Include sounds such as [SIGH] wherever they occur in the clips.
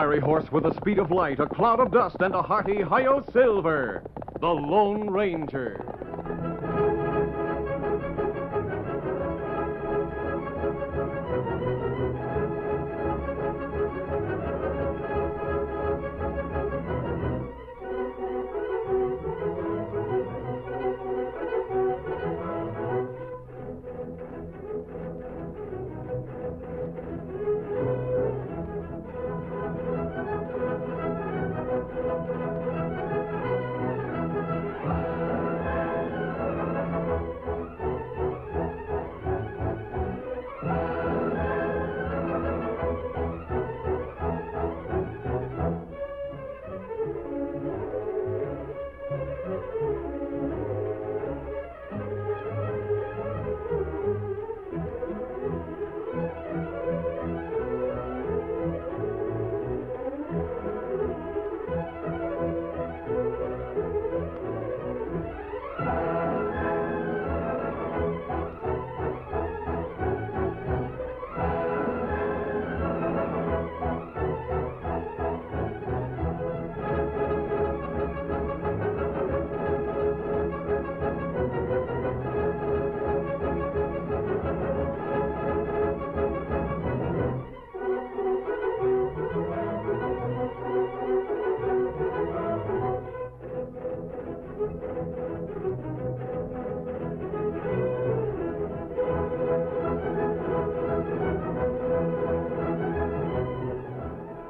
fiery horse with the speed of light, a cloud of dust, and a hearty hi-yo silver, the Lone Ranger.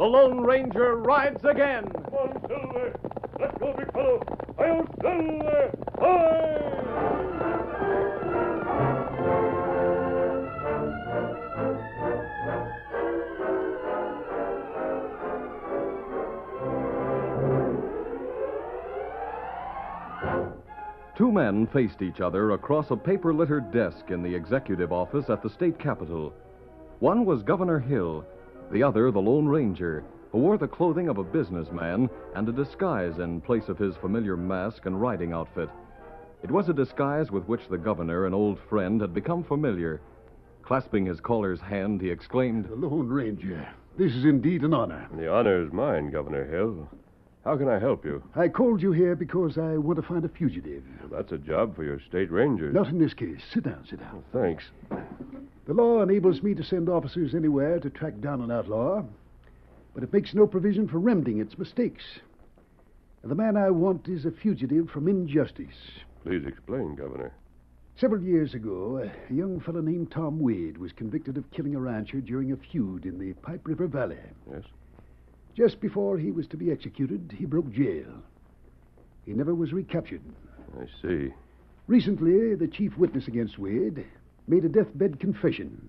The Lone Ranger rides again. Come on, Silver. Let's go, big fellow. Hi-yo, Silver. Two men faced each other across a paper littered desk in the executive office at the state capitol. One was Governor Hill, the other the Lone Ranger, who wore the clothing of a businessman and a disguise in place of his familiar mask and riding outfit. It was a disguise with which the governor, an old friend, had become familiar. Clasping his caller's hand, he exclaimed, The Lone Ranger. This is indeed an honor. The honor is mine, Governor Hill. How can I help you? I called you here because I want to find a fugitive. Well, that's a job for your state rangers. Not in this case. Sit down, sit down. Thanks. The law enables me to send officers anywhere to track down an outlaw, but it makes no provision for remedying its mistakes. The man I want is a fugitive from injustice. Please explain, Governor. Several years ago, a young fellow named Tom Wade was convicted of killing a rancher during a feud in the Pipe River Valley. Yes? Just before he was to be executed, he broke jail. He never was recaptured. I see. Recently, the chief witness against Wade made a deathbed confession,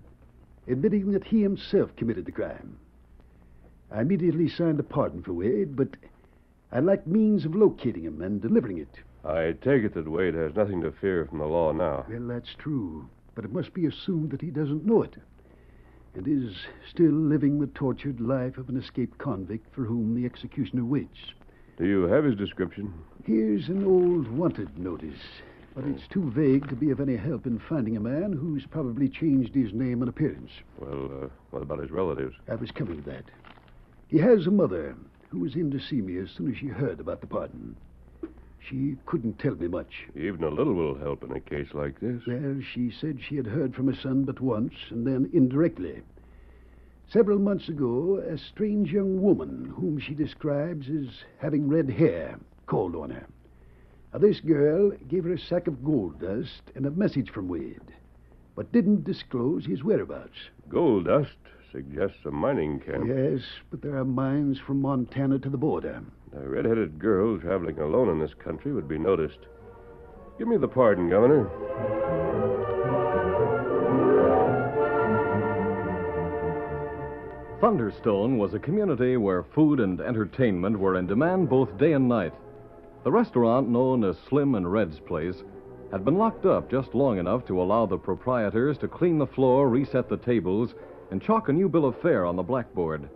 admitting that he himself committed the crime. I immediately signed a pardon for Wade, but I lacked means of locating him and delivering it. I take it that Wade has nothing to fear from the law now. Well, that's true, but it must be assumed that he doesn't know it and is still living the tortured life of an escaped convict for whom the executioner waits. Do you have his description? Here's an old wanted notice, but it's too vague to be of any help in finding a man who's probably changed his name and appearance. Well, uh, what about his relatives? I was coming to that. He has a mother who was in to see me as soon as she heard about the pardon. She couldn't tell me much. Even a little will help in a case like this. Well, she said she had heard from her son but once, and then indirectly. Several months ago, a strange young woman, whom she describes as having red hair, called on her. Now, this girl gave her a sack of gold dust and a message from Wade, but didn't disclose his whereabouts. Gold dust suggests a mining camp. Yes, but there are mines from Montana to the border. A red-headed girl traveling alone in this country would be noticed. Give me the pardon, Governor. Thunderstone was a community where food and entertainment were in demand both day and night. The restaurant known as Slim and Red's Place had been locked up just long enough to allow the proprietors to clean the floor, reset the tables, and chalk a new bill of fare on the blackboard.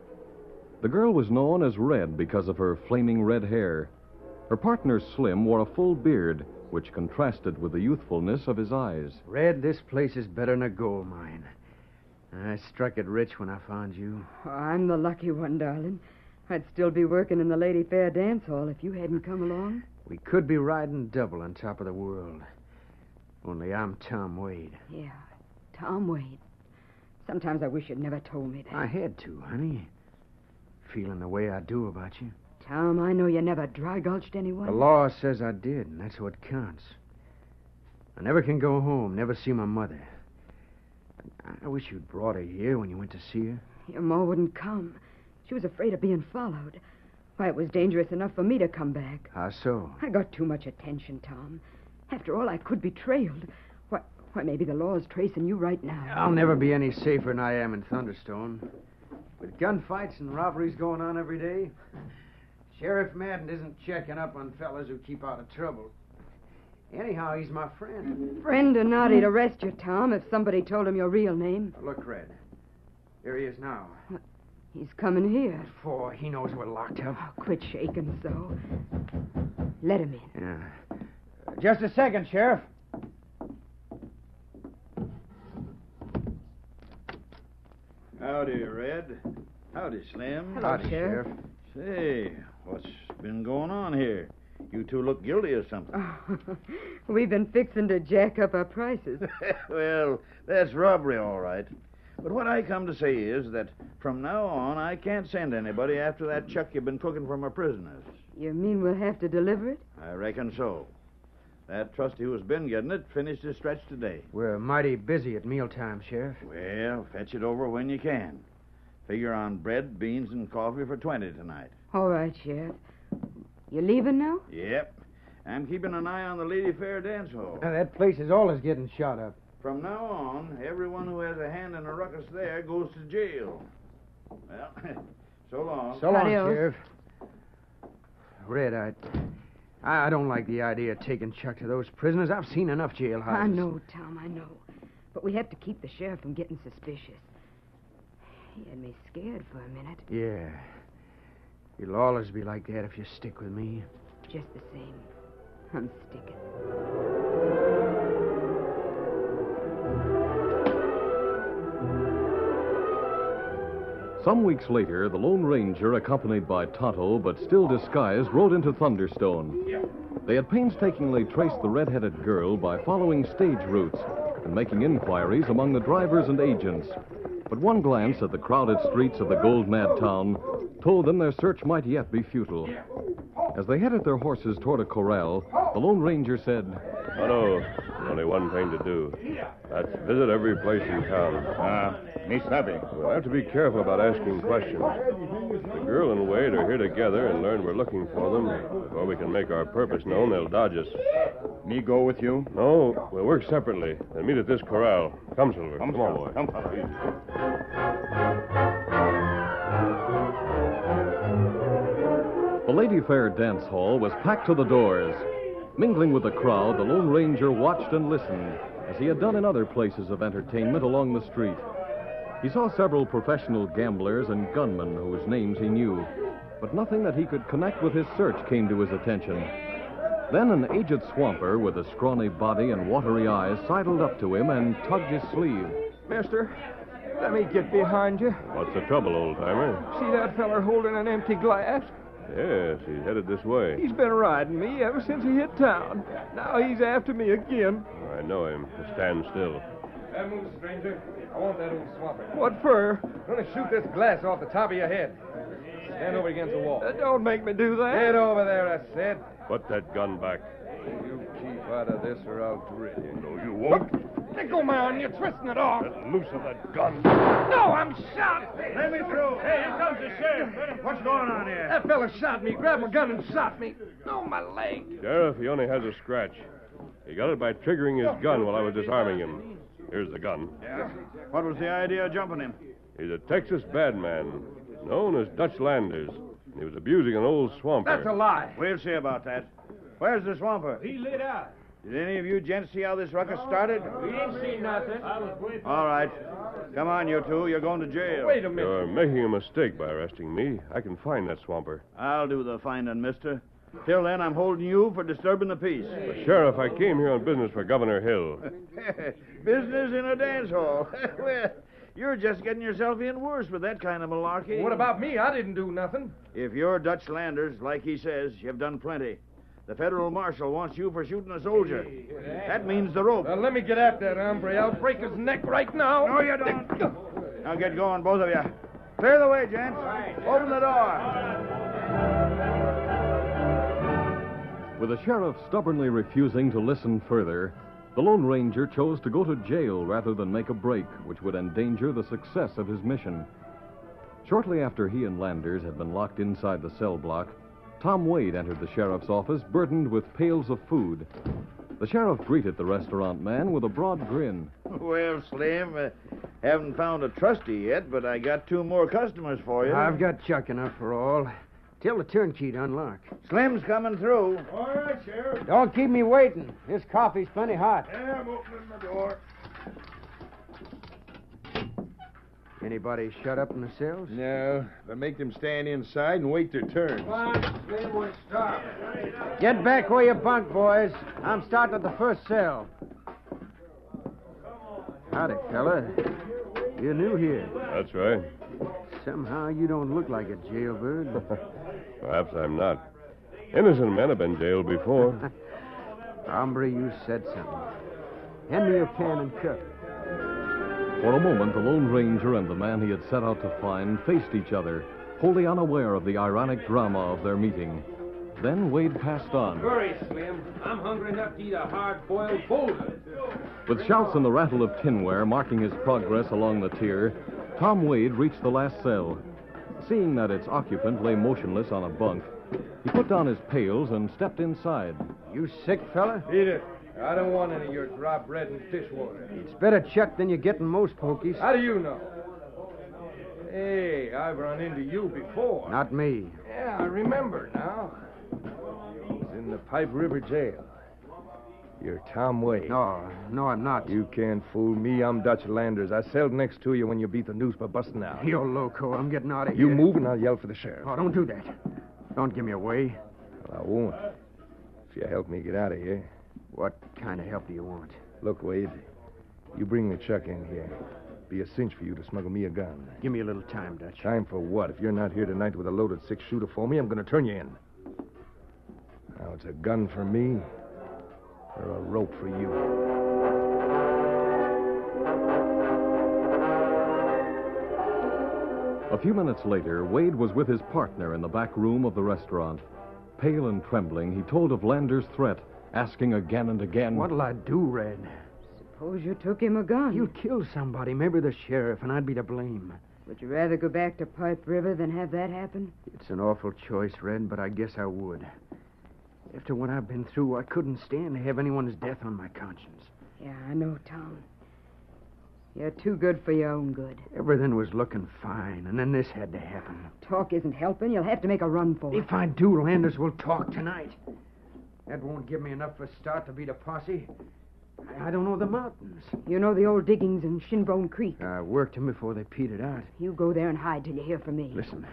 The girl was known as Red because of her flaming red hair. Her partner, Slim, wore a full beard, which contrasted with the youthfulness of his eyes. Red, this place is better than a gold mine. I struck it rich when I found you. Oh, I'm the lucky one, darling. I'd still be working in the Lady Fair dance hall if you hadn't come along. We could be riding double on top of the world. Only I'm Tom Wade. Yeah, Tom Wade. Sometimes I wish you'd never told me that. I had to, honey. Feeling the way I do about you. Tom, I know you never dry gulched anyone. The law says I did, and that's what counts. I never can go home, never see my mother. I wish you'd brought her here when you went to see her. Your ma wouldn't come. She was afraid of being followed. Why, it was dangerous enough for me to come back. How so? I got too much attention, Tom. After all, I could be trailed. Why, why maybe the law's tracing you right now. I'll never be any safer than I am in Thunderstone. With gunfights and robberies going on every day, Sheriff Madden isn't checking up on fellas who keep out of trouble. Anyhow, he's my friend. Friend or not, he'd arrest you, Tom, if somebody told him your real name. Look, Red. Here he is now. He's coming here. What for? He knows we're locked up. Oh, quit shaking so. Let him in. Yeah. Just a second, Sheriff. Howdy, Red. Howdy, Slim. Hello, Howdy, Sheriff. Say, what's been going on here? You two look guilty of something. Oh, [LAUGHS] we've been fixing to jack up our prices. [LAUGHS] well, that's robbery, all right. But what I come to say is that from now on, I can't send anybody after that chuck you've been cooking for my prisoners. You mean we'll have to deliver it? I reckon so. That trusty who's been getting it finished his stretch today. We're mighty busy at mealtime, Sheriff. Well, fetch it over when you can. Figure on bread, beans, and coffee for 20 tonight. All right, Sheriff. You leaving now? Yep. I'm keeping an eye on the Lady Fair dance hall. Now, that place is always getting shot up. From now on, everyone who has a hand in a ruckus there goes to jail. Well, [LAUGHS] so long. So long, Adios. Sheriff. Red, I, I don't like the idea of taking Chuck to those prisoners. I've seen enough jailhouses. I know, Tom, I know. But we have to keep the sheriff from getting suspicious. He had me scared for a minute. Yeah. You'll always be like that if you stick with me. Just the same. I'm sticking. Some weeks later, the Lone Ranger, accompanied by Tonto, but still disguised, rode into Thunderstone. They had painstakingly traced the red-headed girl by following stage routes and making inquiries among the drivers and agents. But one glance at the crowded streets of the gold mad town told them their search might yet be futile. As they headed their horses toward a corral, the Lone Ranger said, Tonto, only one thing to do. That's visit every place in town. Ah, me savvy. We'll have to be careful about asking questions. The girl and Wade are here together and learn we're looking for them. Before we can make our purpose known, they'll dodge us. Me go with you. No, we'll work separately and meet at this corral. Come, Silver. Come, Come on, boy. Come, fella. The Lady Fair dance hall was packed to the doors. Mingling with the crowd, the Lone Ranger watched and listened, as he had done in other places of entertainment along the street. He saw several professional gamblers and gunmen whose names he knew, but nothing that he could connect with his search came to his attention. Then an aged swamper with a scrawny body and watery eyes sidled up to him and tugged his sleeve. Mister, let me get behind you. What's the trouble, old timer? See that feller holding an empty glass? Yes, he's headed this way. He's been riding me ever since he hit town. Now he's after me again. I know him. Stand still. That move, stranger. I want that old swamper. What for? I'm gonna shoot this glass off the top of your head. Stand over against the wall. Uh, don't make me do that. Get over there, I said. Put that gun back. You keep out of this or I'll drill you. No, you won't. Let go, man. You're twisting it off. Let loose of that gun. No, I'm shot. Let me through. Hey, here comes the sheriff. What's going on here? That fella shot me, grabbed my gun and shot me. No, my leg. Sheriff, he only has a scratch. He got it by triggering his gun while I was disarming him. Here's the gun. Yeah. What was the idea of jumping him? He's a Texas bad man, known as Dutch Landers. He was abusing an old swamper. That's a lie. We'll see about that. Where's the swamper? He lit out. Did any of you gents see how this ruckus started? We didn't see nothing. I was waiting. All right. Come on, you two. You're going to jail. Wait a minute. You're making a mistake by arresting me. I can find that swamper. I'll do the finding, mister. Till then, I'm holding you for disturbing the peace. But, Sheriff, I came here on business for Governor Hill. [LAUGHS] Business in a dance hall. [LAUGHS] well, you're just getting yourself in worse with that kind of malarkey. What about me? I didn't do nothing. If you're Dutch Landers, like he says, you've done plenty. The federal marshal wants you for shooting a soldier. That means the rope. Well, let me get at that hombre. I'll break his neck right now. No, you don't. Now get going, both of you. Clear the way, gents. Open the door. With the sheriff stubbornly refusing to listen further, the Lone Ranger chose to go to jail rather than make a break, which would endanger the success of his mission. Shortly after he and Landers had been locked inside the cell block, Tom Wade entered the sheriff's office burdened with pails of food. The sheriff greeted the restaurant man with a broad grin. [LAUGHS] Well, Slim, uh, haven't found a trusty yet, but I got two more customers for you. I've got chuck enough for all. Tell the turnkey to unlock. Slim's coming through. All right, Sheriff. Don't keep me waiting. This coffee's plenty hot. Yeah, I'm opening the door. Anybody shut up in the cells? No, but make them stand inside and wait their turn. They would stop. Get back where you bunk, boys. I'm starting at the first cell. Howdy, fella. You're new here. That's right. Somehow you don't look like a jailbird. [LAUGHS] Perhaps I'm not. Innocent men have been jailed before. [LAUGHS] Hombre, you said something. Hand me your can and cup. For a moment, the Lone Ranger and the man he had set out to find faced each other, wholly unaware of the ironic drama of their meeting. Then Wade passed on. Hurry, Slim. I'm hungry enough to eat a hard-boiled boulder. With shouts and the rattle of tinware marking his progress along the tier, Tom Wade reached the last cell. Seeing that its occupant lay motionless on a bunk, he put down his pails and stepped inside. You sick, fella? Eat it. I don't want any of your drop bread and fish water. It's better chuck than you get in most pokies. How do you know? Hey, I've run into you before. Not me. Yeah, I remember now. It's in the Pipe River Jail. You're Tom Wade. No, no, I'm not. You can't fool me. I'm Dutch Landers. I sailed next to you when you beat the news by busting out. You're loco. I'm getting out of here. You move and I'll yell for the sheriff. Oh, don't do that. Don't give me away. Well, I won't. If you help me get out of here. What kind of help do you want? Look, Wade, you bring the chuck in here. Be a cinch for you to smuggle me a gun. Give me a little time, Dutch. Time for what? If you're not here tonight with a loaded six shooter for me, I'm going to turn you in. Now it's a gun for me or a rope for you. A few minutes later, Wade was with his partner in the back room of the restaurant. Pale and trembling, he told of Lander's threat, asking again and again. What'll I do, Red? Suppose you took him a gun. You killed somebody, maybe the sheriff, and I'd be to blame. Would you rather go back to Pipe River than have that happen? It's an awful choice, Red, but I guess I would. After what I've been through, I couldn't stand to have anyone's death on my conscience. Yeah, I know, Tom. You're too good for your own good. Everything was looking fine, and then this had to happen. Talk isn't helping. You'll have to make a run for it. If I do, Landers will talk tonight. That won't give me enough for a start to beat a posse. I, I don't know the mountains. You know the old diggings in Shinbone Creek. I worked them before they petered out. You go there and hide till you hear from me. Listen,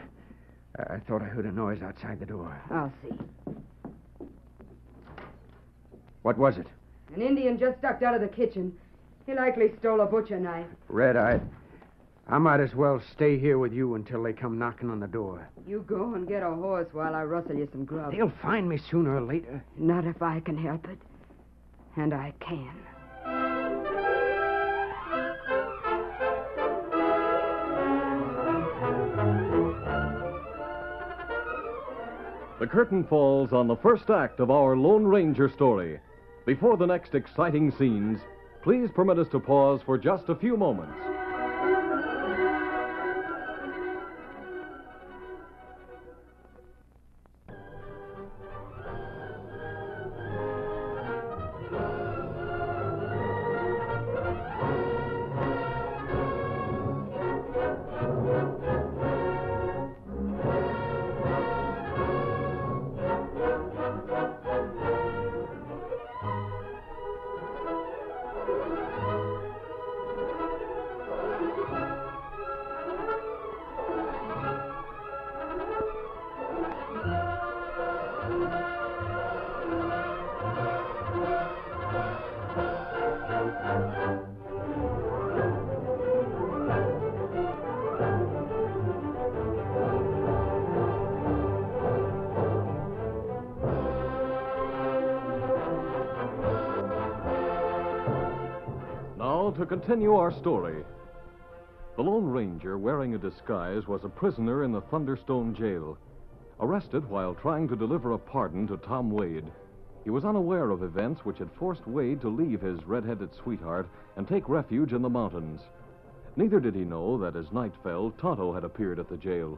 I, I thought I heard a noise outside the door. I'll see. What was it? An Indian just ducked out of the kitchen. He likely stole a butcher knife. Red, I. I might as well stay here with you until they come knocking on the door. You go and get a horse while I rustle you some grub. They'll find me sooner or later. Not if I can help it. And I can. The curtain falls on the first act of our Lone Ranger story. Before the next exciting scenes, please permit us to pause for just a few moments. To continue our story. The Lone Ranger, wearing a disguise, was a prisoner in the Thunderstone jail. Arrested while trying to deliver a pardon to Tom Wade, he was unaware of events which had forced Wade to leave his red-headed sweetheart and take refuge in the mountains. Neither did he know that as night fell, Tonto had appeared at the jail.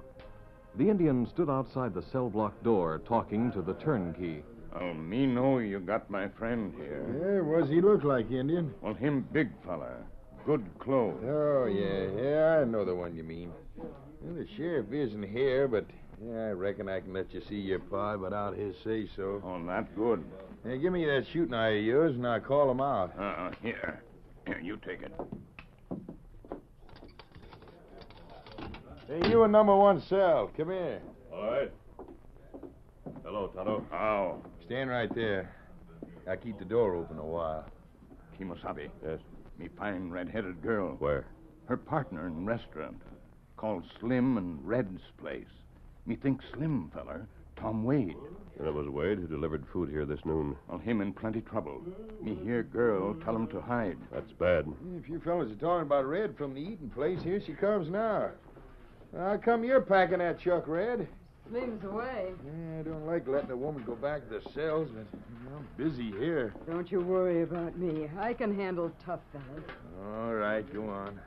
The Indian stood outside the cell block door, talking to the turnkey. Oh, me know you got my friend here. Yeah, what's he look like, Indian? Well, him big fella. Good clothes. Oh, yeah, yeah, I know the one you mean. Well, the sheriff isn't here, but yeah, I reckon I can let you see your pa without his say so. Oh, not good. Hey, give me that shooting eye of yours, and I'll call him out. Uh-uh, here. Here, you take it. Hey, you in number one cell. Come here. All right. Hello, Tonto. How? Stand right there. I'll keep the door open a while. Kimosabe. Yes. Me fine red-headed girl. Where? Her partner in restaurant. Called Slim and Red's place. Me think Slim feller, Tom Wade. And it was Wade who delivered food here this noon. Well, him in plenty trouble. Me hear girl tell him to hide. That's bad. If you fellas are talking about Red from the eating place, here she comes now. How come you're packing that chuck, Red? Slim's away. Yeah, I don't like letting a woman go back to the cells, but you know, I'm busy here. Don't you worry about me. I can handle tough fellas. All right, go on.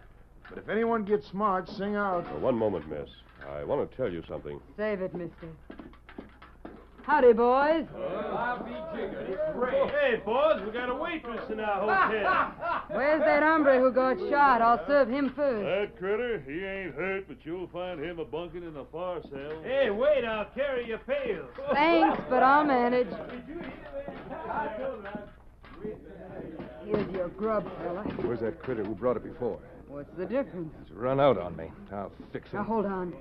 But if anyone gets smart, sing out. Uh, one moment, miss. I want to tell you something. Save it, mister. Howdy, boys. Hey, boys, we got a waitress in our hotel. [LAUGHS] Where's that hombre who got shot? I'll serve him first. That critter, he ain't hurt, but you'll find him a bunking in the far cell. Hey, wait, I'll carry your pail. Thanks, but I'll manage. Here's your grub, fella. Where's that critter who brought it before? What's the difference? It's run out on me. I'll fix it. Now, hold on.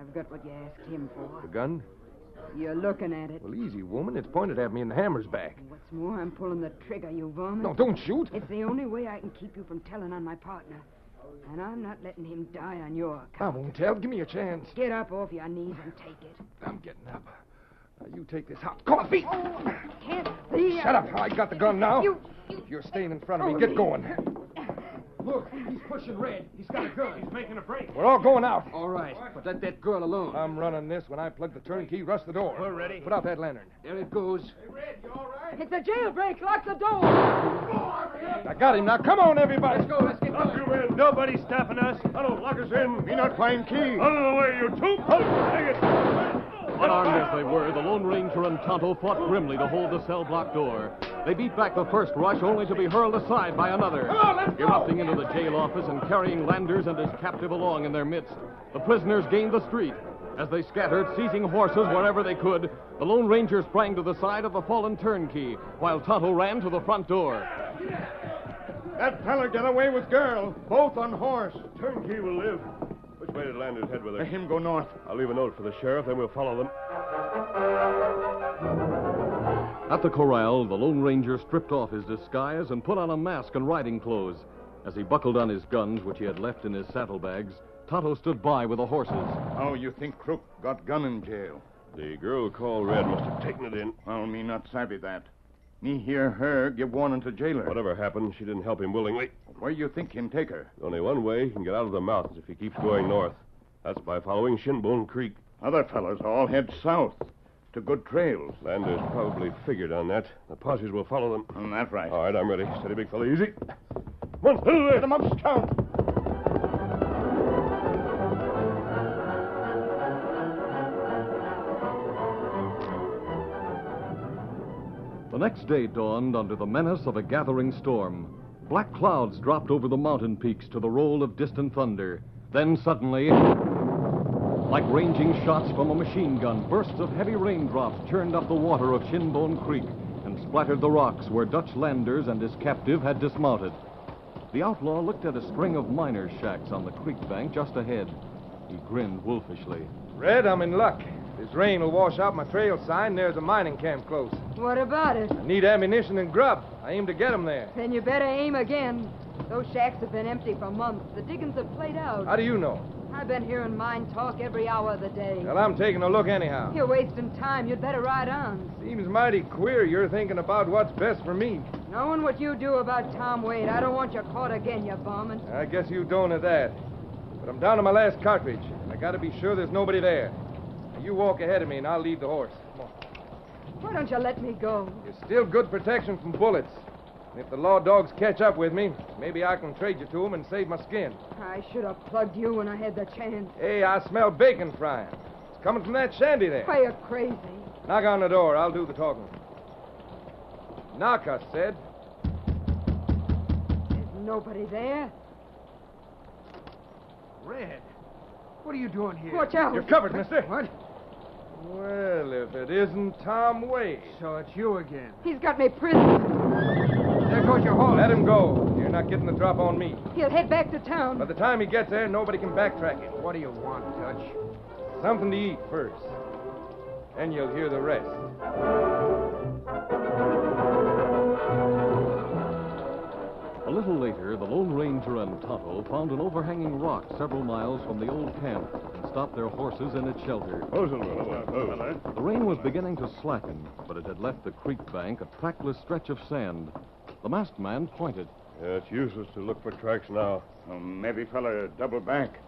I've got what you asked him for. The gun? You're looking at it. Well, easy, woman. It's pointed at me and the hammer's back. What's more, I'm pulling the trigger, you varmint. No, don't shoot. It's the only way I can keep you from telling on my partner. And I'm not letting him die on your I account. won't tell. Give me a chance. Get up off your knees and take it. I'm getting up. Now, you take this hot coffee. Oh, can't see. Shut up. I got the gun now. You, If you're staying in front of me, oh, get going. Look, he's pushing Red. He's got a gun. He's making a break. We're all going out. All right, but let that girl alone. I'm running this. When I plug the turnkey, rush the door. We're ready. Put out that lantern. There it goes. Hey, Red, you all right? It's a jailbreak. Lock the door. I got him now. Come on, everybody. Let's go. Let's get Lock going. you in. Nobody's stopping us. Hello, lock us in. Me not find key. Out of the way, you two. Take it. Unarmed as they were, the Lone Ranger and Tonto fought grimly to hold the cell block door. They beat back the first rush only to be hurled aside by another. Erupting into the jail office and carrying Landers and his captive along in their midst, the prisoners gained the street. As they scattered, seizing horses wherever they could, the Lone Ranger sprang to the side of the fallen turnkey, while Tonto ran to the front door. That feller got away with girl, both on horse. Turnkey will live. Which way did Landers head with her? Let him go north. I'll leave a note for the sheriff, then we'll follow them. At the corral, the Lone Ranger stripped off his disguise and put on a mask and riding clothes. As he buckled on his guns, which he had left in his saddlebags, Tonto stood by with the horses. How you think Crook got gun in jail? The girl called Red must have taken it in. Well, me not savvy that. Me hear her give warning to jailer. Whatever happened, she didn't help him willingly. Where you think him take her? Only one way he can get out of the mountains if he keeps going north. That's by following Shinbone Creek. Other fellows all head south to good trails. Landers probably figured on that. The posses will follow them. Mm, that's right. All right, I'm ready. Steady, big fella. Easy. Come on. Get him up, Scout. The next day dawned under the menace of a gathering storm. Black clouds dropped over the mountain peaks to the roll of distant thunder. Then suddenly, like ranging shots from a machine gun, bursts of heavy raindrops churned up the water of Shinbone Creek and splattered the rocks where Dutch Landers and his captive had dismounted. The outlaw looked at a string of miners' shacks on the creek bank just ahead. He grinned wolfishly. Red, I'm in luck. This rain will wash out my trail sign. There's a mining camp close. What about it? I need ammunition and grub. I aim to get 'em there. Then you better aim again. Those shacks have been empty for months. The diggings have played out. How do you know? I've been hearing mine talk every hour of the day. Well, I'm taking a look anyhow. You're wasting time. You'd better ride on. Seems mighty queer you're thinking about what's best for me. Knowing what you do about Tom Wade, I don't want you caught again, you varmint. I guess you don't at that. But I'm down to my last cartridge. I gotta be sure there's nobody there. Now, you walk ahead of me and I'll lead the horse. Come on. Why don't you let me go? You're still good protection from bullets. And if the law dogs catch up with me, maybe I can trade you to them and save my skin. I should have plugged you when I had the chance. Hey, I smell bacon frying. It's coming from that shanty there. Why, you're crazy. Knock on the door. I'll do the talking. Knock, I said. There's nobody there. Red, what are you doing here? Watch out. You're covered, mister. What? Well, if it isn't Tom Wade. So it's you again. He's got me prisoner. There goes your horse. Let him go. You're not getting the drop on me. He'll head back to town. By the time he gets there, nobody can backtrack him. What do you want, Dutch? Something to eat first. Then you'll hear the rest. A little later, the Lone Ranger and Tonto found an overhanging rock several miles from the old camp and stopped their horses in its shelter. The rain was beginning to slacken, but it had left the creek bank a trackless stretch of sand. The masked man pointed. Yeah, it's useless to look for tracks now. Oh, maybe fella double back.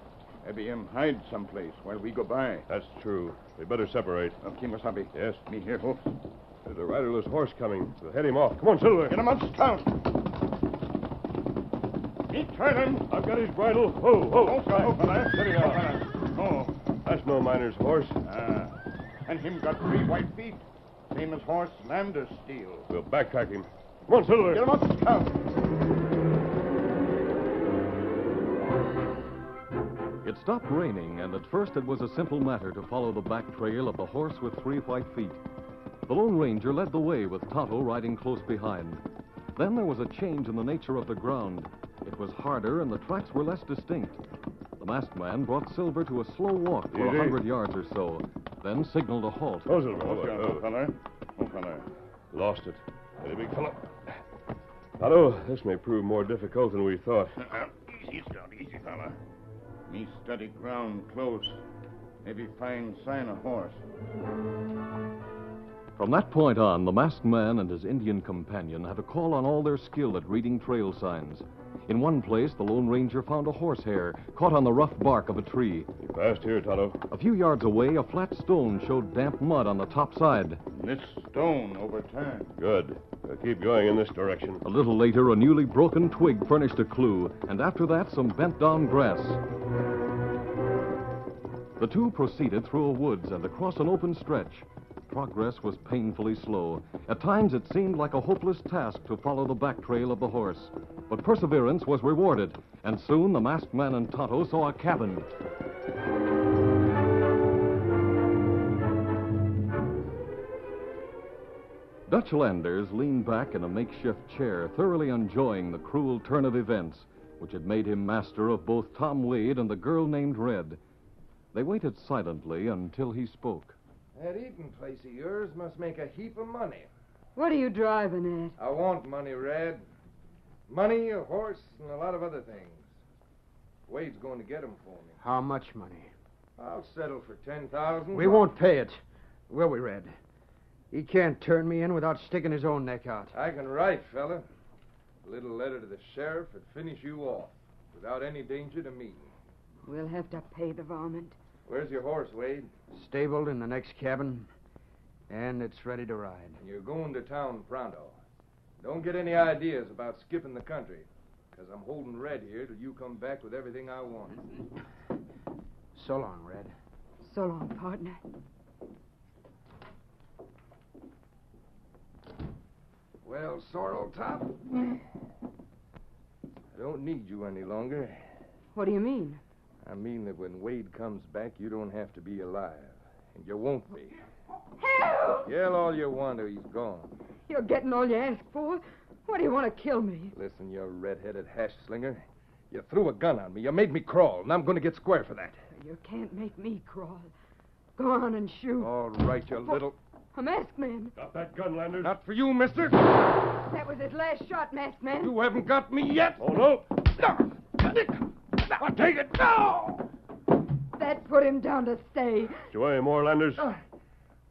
Maybe him hide someplace while we go by. That's true. We better separate. Oh, Kimasabi. Yes. Me here, Hoops. There's a riderless horse coming. We'll head him off. Come on, Silver. Get him on scout. Me turn him. I've got his bridle. Ho, ho. Oh, oh, fella. Steady Oh, now. fella. Oh. That's no miner's horse. Ah. And him got three white feet. Same as horse Lander steel. We'll backtrack him. Come on, Silver. Get him on scout. It stopped raining, and at first it was a simple matter to follow the back trail of the horse with three white feet. The Lone Ranger led the way with Tonto riding close behind. Then there was a change in the nature of the ground. It was harder, and the tracks were less distinct. The masked man brought Silver to a slow walk for a hundred yards or so, then signaled a halt. Oh, Silver. Oh, Oh, oh. fella. Oh, fella. Lost it. Steady, big fellow. Tonto, this may prove more difficult than we thought. Uh, [CLEARS THROAT] easy, scout. Easy, fella. Me study ground close. Maybe find sign of horse. From that point on, the masked man and his Indian companion had to call on all their skill at reading trail signs. In one place, the Lone Ranger found a horsehair caught on the rough bark of a tree. He passed here, Tonto. A few yards away, a flat stone showed damp mud on the top side. This stone overturned. Good. We'll keep going in this direction. A little later, a newly broken twig furnished a clue, and after that, some bent down grass. The two proceeded through a woods and across an open stretch. Progress was painfully slow. At times, it seemed like a hopeless task to follow the back trail of the horse. But perseverance was rewarded, and soon the masked man and Tonto saw a cabin. Dutch Landers leaned back in a makeshift chair, thoroughly enjoying the cruel turn of events, which had made him master of both Tom Wade and the girl named Red. They waited silently until he spoke. That eating place of yours must make a heap of money. What are you driving at? I want money, Red. Money, a horse, and a lot of other things. Wade's going to get 'em for me. How much money? I'll settle for ten thousand. We won't pay it. Will we, Red? He can't turn me in without sticking his own neck out. I can write, fella. A little letter to the sheriff would finish you off without any danger to me. We'll have to pay the varmint. Where's your horse, Wade? Stabled in the next cabin, and it's ready to ride. And you're going to town pronto. Don't get any ideas about skipping the country, because I'm holding Red here till you come back with everything I want. [LAUGHS] So long, Red. So long, partner. Well, Sorrel Top, I don't need you any longer. What do you mean? I mean that when Wade comes back, you don't have to be alive. And you won't be. Help! Yell all you want till he's gone. You're getting all you ask for. What do you want to kill me? Listen, you red-headed hash slinger. You threw a gun on me. You made me crawl, and I'm going to get square for that. You can't make me crawl. Go on and shoot. All right, you little... A masked man. Got that gun, Landers? Not for you, mister. That was his last shot, masked man. You haven't got me yet. Oh, no. I'll take it. No! That put him down to stay. Did you weigh more, Landers? Oh,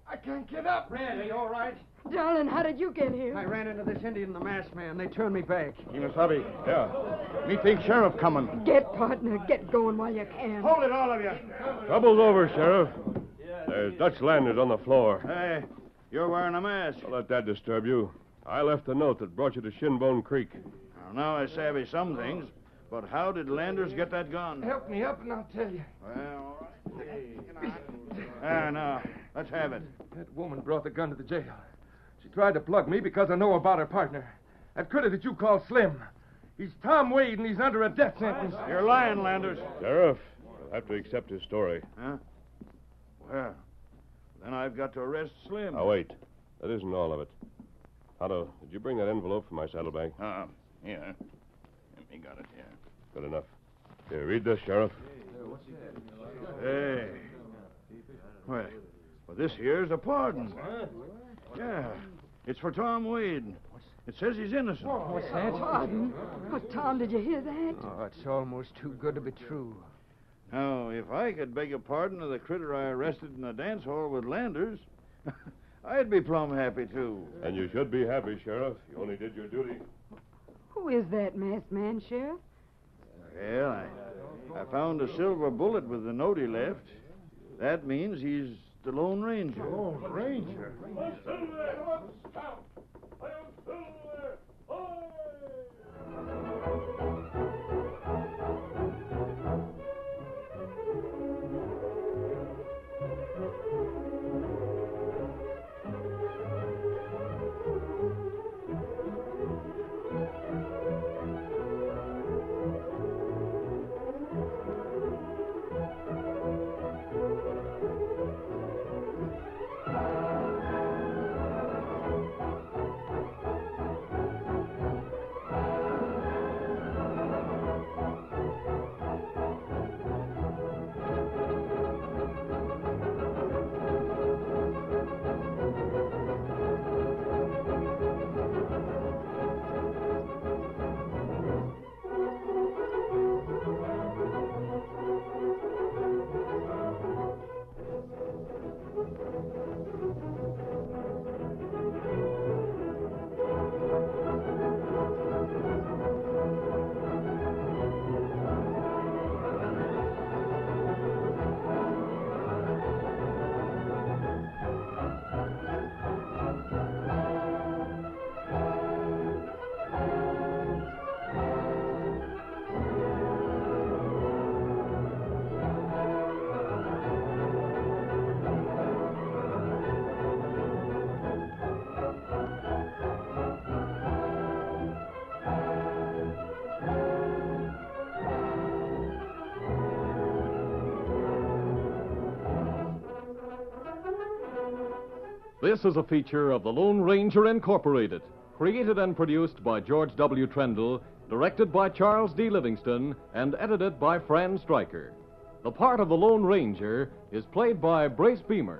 I can't get up. Red, are you all right? Darling, how did you get here? I ran into this Indian and the masked man. They turned me back. Kimasabi. Yeah. Me think sheriff coming. Get, partner. Get going while you can. Hold it, all of you. Trouble's over, Sheriff. There's Dutch landers on the floor. Hey, you're wearing a mask. Don't let that disturb you. I left a note that brought you to Shinbone Creek. Now, now I savvy some things, but how did Landers get that gun? Help me up and I'll tell you. Well, all right. Ah, now, let's have it. That woman brought the gun to the jail. She tried to plug me because I know about her partner. That critter that you call Slim. He's Tom Wade and he's under a death sentence. You're lying, Landers. Sheriff, you'll have to accept his story. Huh? Well, then I've got to arrest Slim. Now, wait. That isn't all of it. Tonto, did you bring that envelope from my saddlebag? Uh, here. Me got it here. Good enough. Here, read this, Sheriff. Hey. Well, well, this here's a pardon. Yeah. It's for Tom Wade. It says he's innocent. What's that? Pardon? Oh, Tom, did you hear that? Oh, it's almost too good to be true. Now, if I could beg a pardon of the critter I arrested in the dance hall with Landers, [LAUGHS] I'd be plumb happy, too. And you should be happy, Sheriff. You only did your duty. Who is that masked man, Sheriff? Well, I, I found a silver bullet with the note he left. That means he's the Lone Ranger. Lone Ranger? This is a feature of the Lone Ranger Incorporated, created and produced by George W. Trendle, directed by Charles D. Livingston, and edited by Fran Stryker. The part of the Lone Ranger is played by Brace Beemer.